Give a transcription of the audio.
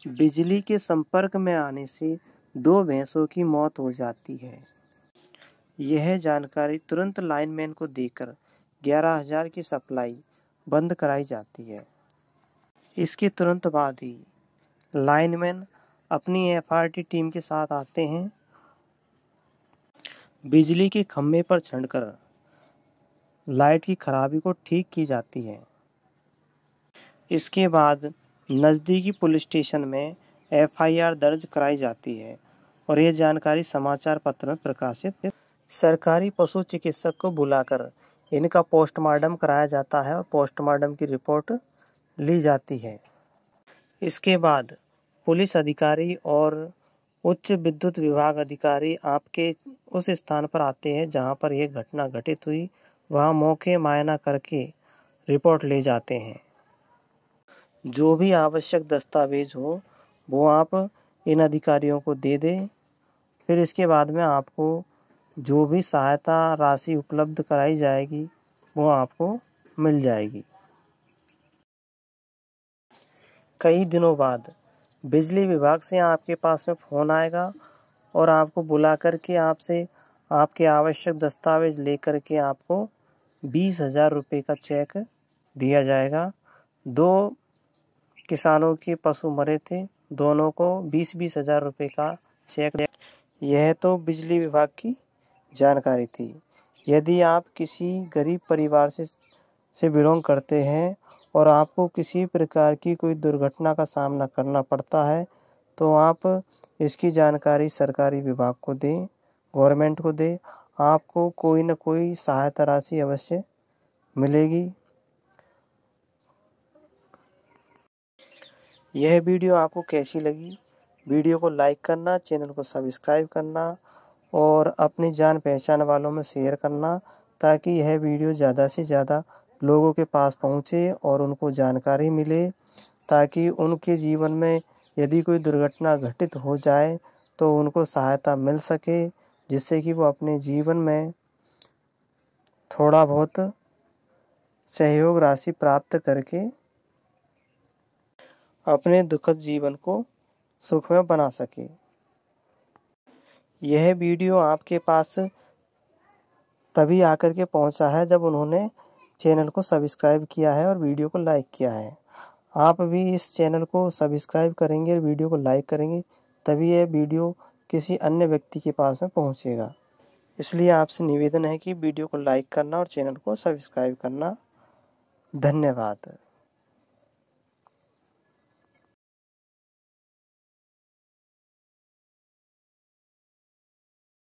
बिजली के संपर्क में आने से दो भैंसों की मौत हो जाती है। यह जानकारी तुरंत लाइनमैन को देकर ग्यारह हज़ार की सप्लाई बंद कराई जाती है। इसके तुरंत बाद ही लाइनमैन अपनी एफआरटी टीम के साथ आते हैं। बिजली के खंभे पर चढ़कर लाइट की खराबी को ठीक की जाती है। इसके बाद नज़दीकी पुलिस स्टेशन में एफआईआर दर्ज कराई जाती है और यह जानकारी समाचार पत्र में प्रकाशित सरकारी पशु चिकित्सक को बुलाकर इनका पोस्टमार्टम कराया जाता है और पोस्टमार्टम की रिपोर्ट ली जाती है। इसके बाद पुलिस अधिकारी और उच्च विद्युत विभाग अधिकारी आपके उस स्थान पर आते हैं जहाँ पर यह घटना घटित हुई। वहाँ मौके मायना करके रिपोर्ट ले जाते हैं। जो भी आवश्यक दस्तावेज़ हो, वो आप इन अधिकारियों को दे दें। फिर इसके बाद में आपको जो भी सहायता राशि उपलब्ध कराई जाएगी, वो आपको मिल जाएगी। कई दिनों बाद बिजली विभाग से आपके पास में फ़ोन आएगा और आपको बुला करके आपसे आपके आवश्यक दस्तावेज़ लेकर के आपको बीस हज़ार रुपये का चेक दिया जाएगा। दो किसानों के पशु मरे थे। दोनों को बीस बीस हज़ार रुपये का चेक यह तो बिजली विभाग की जानकारी थी। यदि आप किसी गरीब परिवार से से बिलोंग करते हैं और आपको किसी प्रकार की कोई दुर्घटना का सामना करना पड़ता है तो आप इसकी जानकारी सरकारी विभाग को दें, गवर्नमेंट को दें। आपको कोई ना कोई सहायता राशि अवश्य मिलेगी। यह वीडियो आपको कैसी लगी? वीडियो को लाइक करना, चैनल को सब्सक्राइब करना और अपनी जान पहचान वालों में शेयर करना ताकि यह वीडियो ज़्यादा से ज़्यादा लोगों के पास पहुँचे और उनको जानकारी मिले ताकि उनके जीवन में यदि कोई दुर्घटना घटित हो जाए तो उनको सहायता मिल सके, जिससे कि वो अपने जीवन में थोड़ा बहुत सहयोग राशि प्राप्त करके अपने दुखद जीवन को सुखमय बना सके। यह वीडियो आपके पास तभी आकर के पहुँचा है जब उन्होंने चैनल को सब्सक्राइब किया है और वीडियो को लाइक किया है। आप भी इस चैनल को सब्सक्राइब करेंगे और वीडियो को लाइक करेंगे, तभी यह वीडियो किसी अन्य व्यक्ति के पास में पहुंचेगा। इसलिए आपसे निवेदन है कि वीडियो को लाइक करना और चैनल को सब्सक्राइब करना। धन्यवाद।